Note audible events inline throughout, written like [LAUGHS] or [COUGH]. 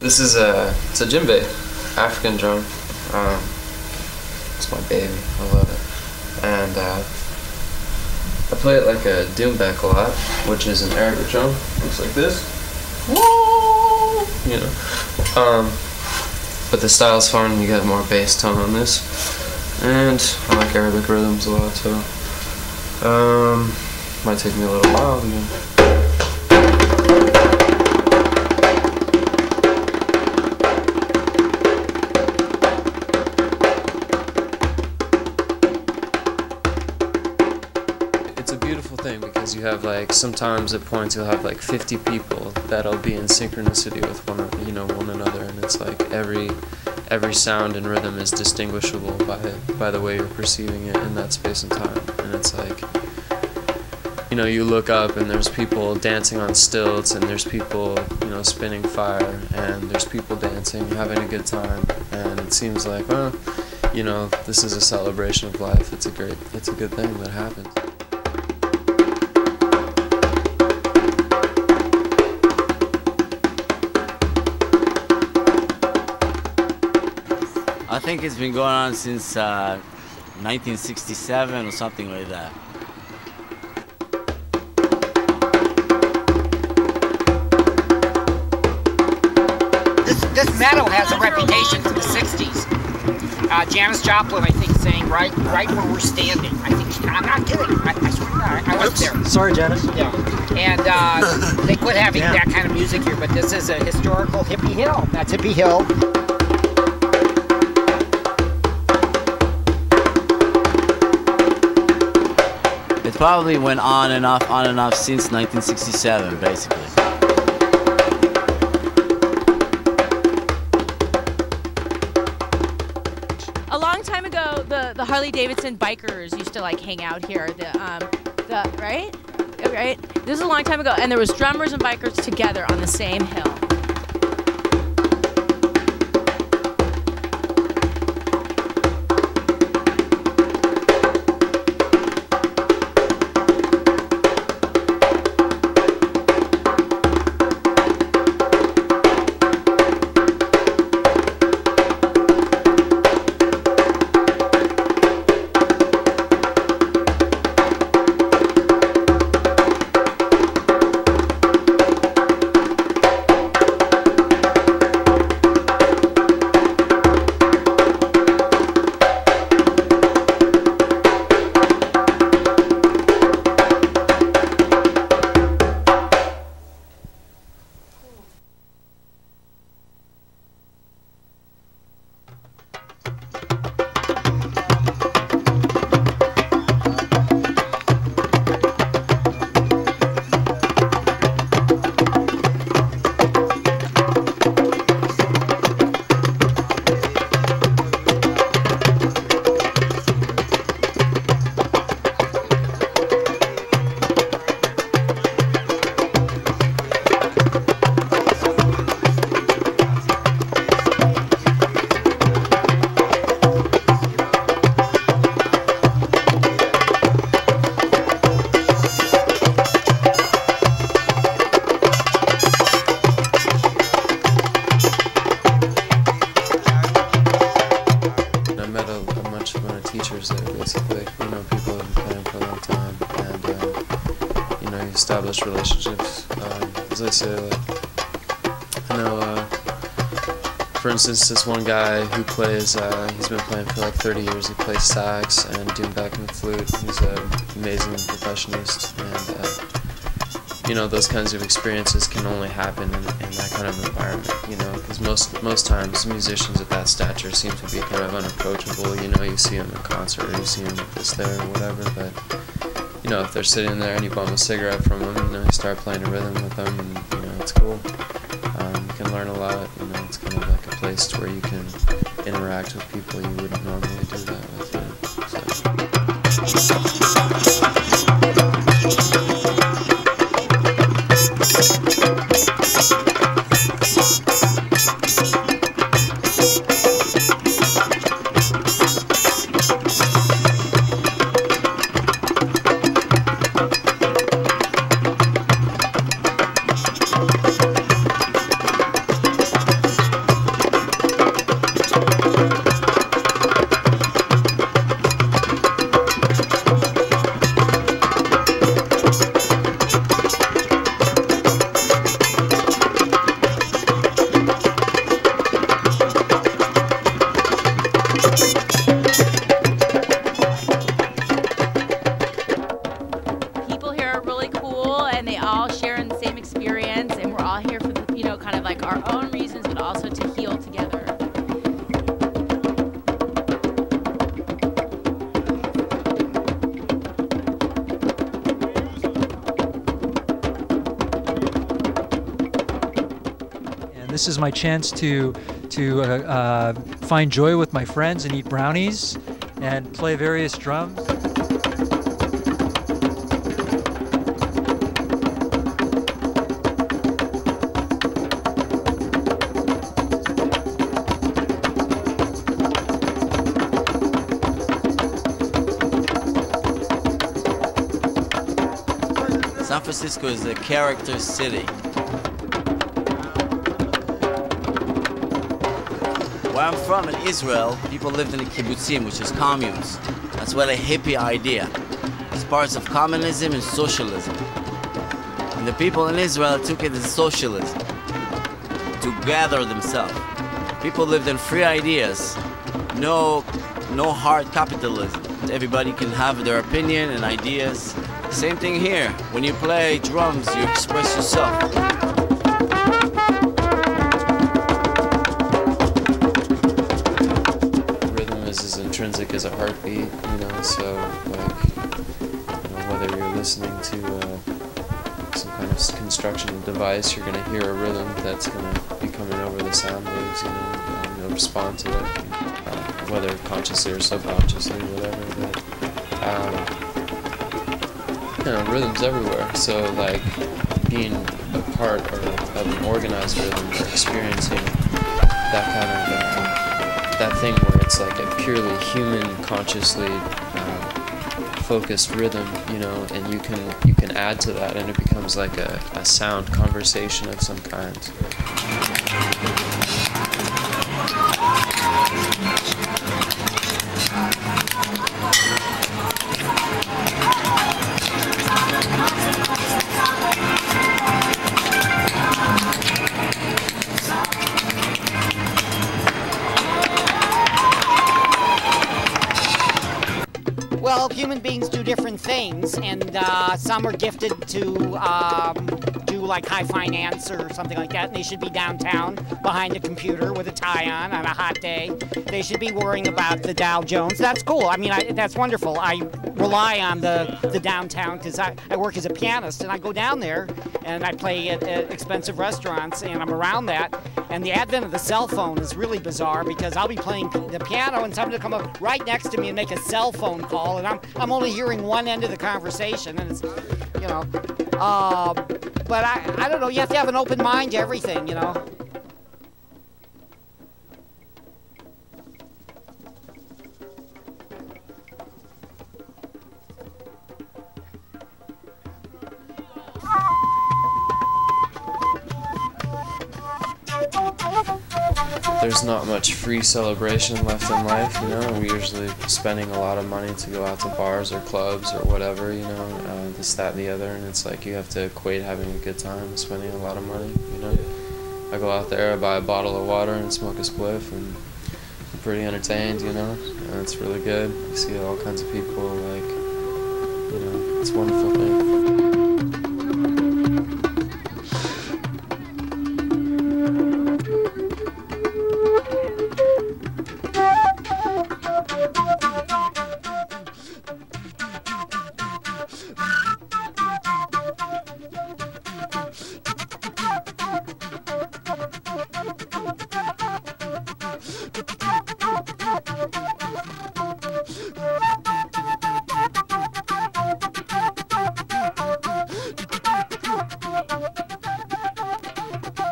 This is a it's a djembe, African drum. Um, it's my baby. I love it, and uh, I play it like a doumbek a lot, which is an Arabic drum. Looks like this. You know. Um, but the style's fun. You get more bass tone on this, and I like Arabic rhythms a lot too. Um, might take me a little while. You you have like sometimes at points you'll have like 50 people that'll be in synchronicity with one you know one another and it's like every every sound and rhythm is distinguishable by by the way you're perceiving it in that space and time. And it's like you know you look up and there's people dancing on stilts and there's people you know spinning fire and there's people dancing having a good time. And it seems like well you know this is a celebration of life. It's a great it's a good thing that happens think it's been going on since uh, 1967 or something like that. This, this metal has a reputation from the 60s. Uh, Janis Joplin, I think, sang right right where we're standing. I think, I'm not kidding. I, I swear to God, I, I was there. Sorry, Janis. Yeah. And uh, [LAUGHS] they quit having Damn. that kind of music here, but this is a historical hippie hill. That's hippie hill. It probably went on and off, on and off since 1967, basically. A long time ago, the, the Harley Davidson bikers used to like hang out here. The um, the right, right. This is a long time ago, and there was drummers and bikers together on the same hill. Met a, a bunch of my teachers there, basically. You know, people have been playing for a long time, and uh, you know, you establish relationships. Um, as I say, like, I know, uh, for instance, this one guy who plays, uh, he's been playing for like 30 years. He plays sax and doumbek and flute. He's an amazing percussionist, and uh, you know, those kinds of experiences can only happen in, in that kind of environment, you know, because most most times musicians at that stature seem to be kind of unapproachable. You know, you see them in concert, or you see them just there or whatever. But you know, if they're sitting there and you bum a cigarette from them, you know, you start playing a rhythm with them, and you know, it's cool. Um, you can learn a lot. You know, it's kind of like a place to where you can interact with people you wouldn't normally do that with. You know, this is my chance to to uh, uh, find joy with my friends and eat brownies and play various drums. San Francisco is a character city. Where I'm from in Israel, people lived in kibbutzim, which is communes. That's where the hippie idea. It's parts of communism and socialism. And the people in Israel took it as socialism to gather themselves. People lived in free ideas, no, no hard capitalism. Everybody can have their opinion and ideas. Same thing here. When you play drums, you express yourself. Intrinsic as a heartbeat, you know, so like you know, whether you're listening to uh, some kind of construction device, you're gonna hear a rhythm that's gonna be coming over the sound waves, you know, and you'll respond to it, uh, whether consciously or subconsciously, whatever. But um, you know, rhythms everywhere. So like being a part or of an organized rhythm experiencing that kind of uh, that thing where it's like a purely human, consciously um, focused rhythm, you know, and you can you can add to that, and it becomes like a, a sound conversation of some kind. Different things, and uh, some are gifted to um, like high finance or something like that, and they should be downtown behind a computer with a tie on on a hot day. They should be worrying about the Dow Jones. That's cool. I mean, I, that's wonderful. I rely on the, the downtown because I, I work as a pianist, and I go down there and I play at, at expensive restaurants, and I'm around that. And the advent of the cell phone is really bizarre because I'll be playing the piano and somebody will come up right next to me and make a cell phone call, and I'm, I'm only hearing one end of the conversation, and it's, you know. Uh, but I, I don't know, you have to have an open mind to everything, you know. There's not much free celebration left in life, you know. We're usually spending a lot of money to go out to bars or clubs or whatever, you know, uh, this, that, and the other, and it's like you have to equate having a good time spending a lot of money, you know. I go out there, I buy a bottle of water and smoke a spliff, and I'm pretty entertained, you know, and it's really good. You see all kinds of people, like, you know, it's a wonderful thing.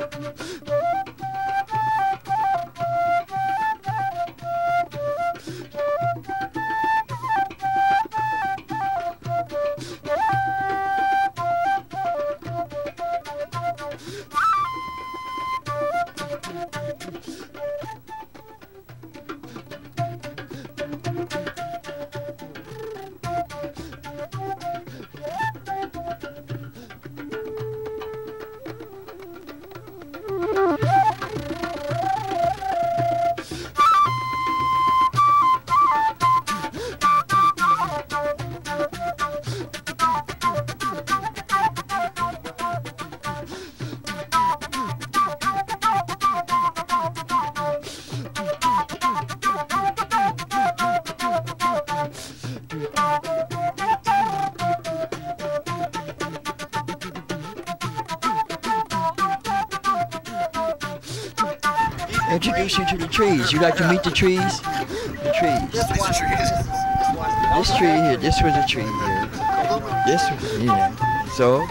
Oh, [LAUGHS] introduce you to the trees. You like to meet the trees? The trees. This tree here, this was a tree here. This was, yeah. So,